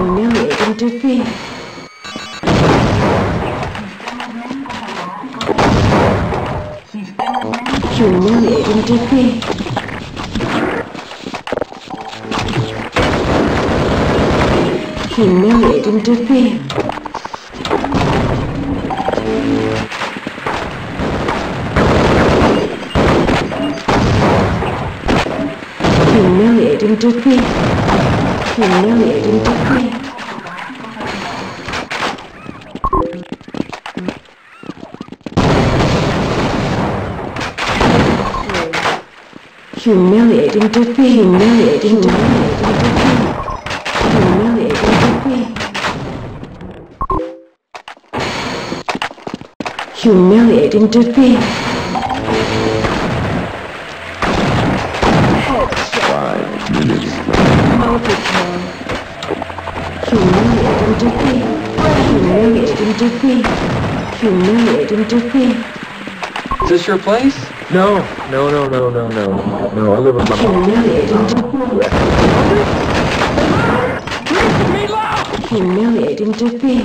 Newly interfere. Newly interfere. Humiliate interfere. Humiliate interfere. Humiliating defeat. humiliating defeat. humiliating defeat. humiliating defeat. humiliating defeat. Humiliating defeat. Humiliating defeat. Is this your place? No, no, no, no, no, no. No, I live with my mom. Humiliating defeat. Humiliating defeat.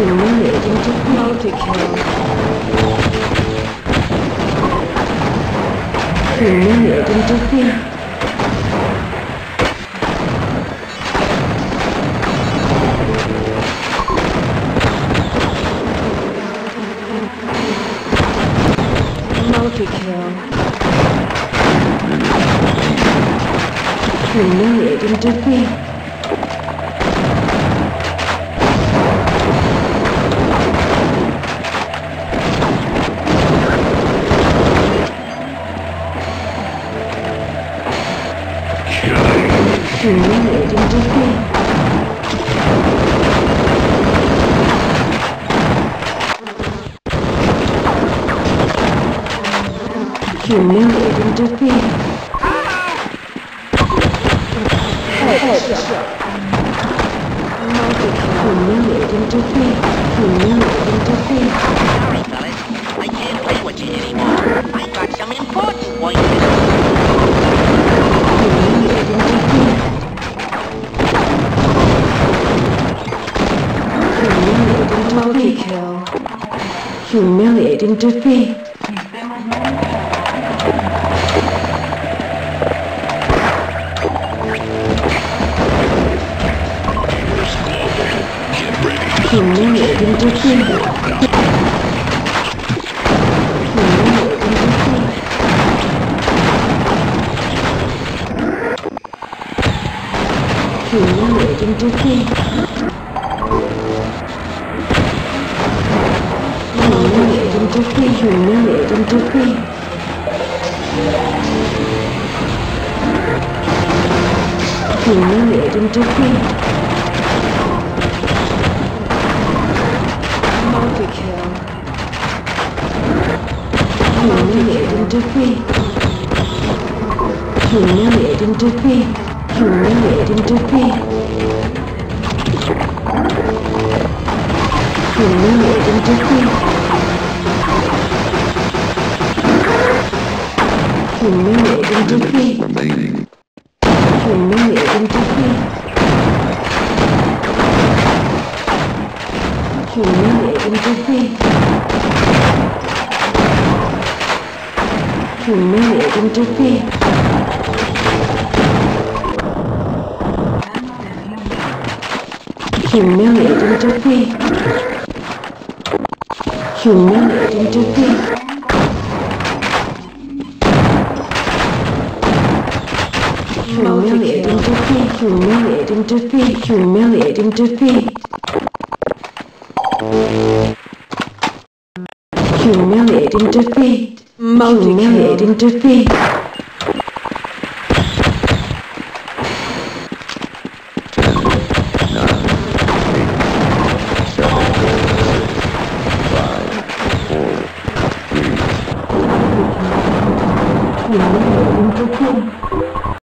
Eliminating multi-kill. Eliminating defeat. Humiliating defeat. Humiliating knew it. Headshot. Humiliating knew it interfere. You knew. Sorry, fellas. I can't play with you anymore. I got some important ones. You knew it Humiliating You knew it interfere. Humiliating defeat. 请您有听不清楚。请您有听不清楚。请您有听不清楚。请您有听不清楚。He needed intervene. Multi kill. He needed intervene. He needed intervene. He needed intervene. He needed intervene. Chuyện minh nghệ trong trước khi Chuyện minh nghệ trong trước khi Chuyện minh nghệ trong trước khi Chuyện minh nghệ trong trước khi Chuyện minh nghệ trong trước khi Chuyện minh nghệ trong trước khi humiliating defeat, humiliating defeat, humiliating defeat. Humiliating defeat, humiliating defeat. Humiliating defeat.